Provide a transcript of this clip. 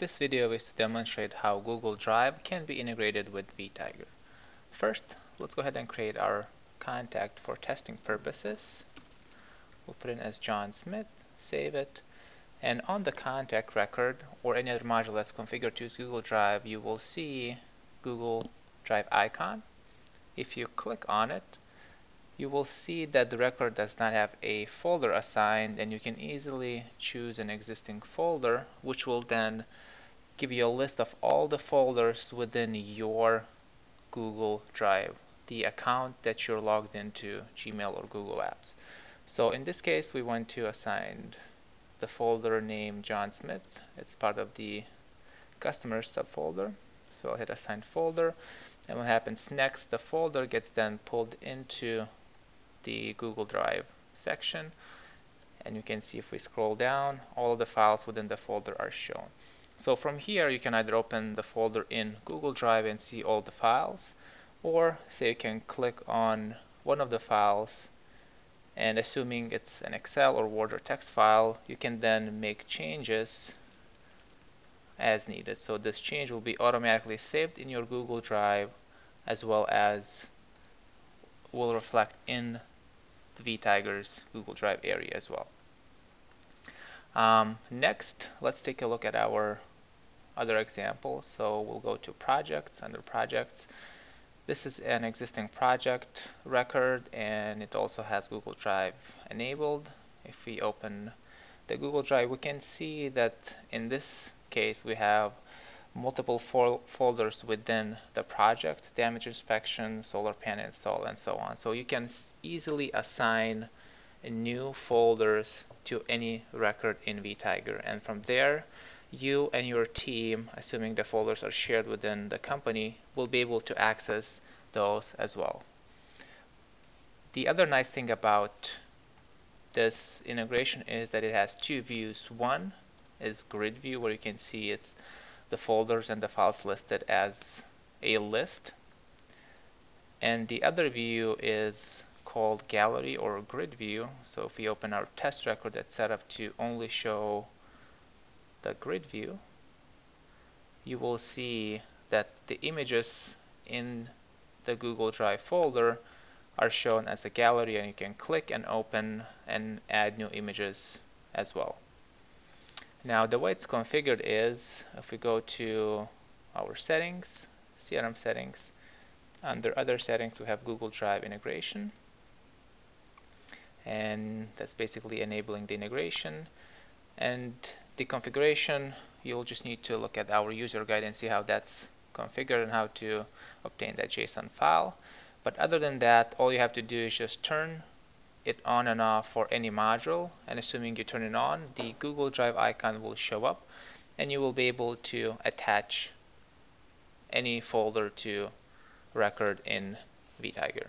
This video is to demonstrate how Google Drive can be integrated with vTiger. First, let's go ahead and create our contact for testing purposes. We'll put in as John Smith, save it, and on the contact record or any other module that's configured to use Google Drive, you will see Google Drive icon. If you click on it, you will see that the record does not have a folder assigned and you can easily choose an existing folder which will then give you a list of all the folders within your Google Drive, the account that you're logged into Gmail or Google Apps. So in this case, we want to assign the folder name John Smith. It's part of the customer subfolder. So I'll hit assign folder. And what happens next, the folder gets then pulled into the Google Drive section. And you can see if we scroll down, all of the files within the folder are shown. So from here, you can either open the folder in Google Drive and see all the files, or say you can click on one of the files and assuming it's an Excel or Word or text file, you can then make changes as needed. So this change will be automatically saved in your Google Drive as well as will reflect in the vTiger's Google Drive area as well. Um, next, let's take a look at our other example. So we'll go to projects, under projects. This is an existing project record and it also has Google Drive enabled. If we open the Google Drive, we can see that in this case we have multiple fol folders within the project, damage inspection, solar panel install, and so on. So you can easily assign new folders to any record in vTiger. And from there, you and your team, assuming the folders are shared within the company, will be able to access those as well. The other nice thing about this integration is that it has two views. One is grid view where you can see it's the folders and the files listed as a list. And the other view is called gallery or grid view. So if we open our test record that's set up to only show the grid view, you will see that the images in the Google Drive folder are shown as a gallery and you can click and open and add new images as well. Now the way it's configured is if we go to our settings, CRM settings, under other settings we have Google Drive integration and that's basically enabling the integration and the configuration you'll just need to look at our user guide and see how that's configured and how to obtain that JSON file. But other than that all you have to do is just turn it on and off for any module. And assuming you turn it on the Google Drive icon will show up and you will be able to attach any folder to record in vTiger.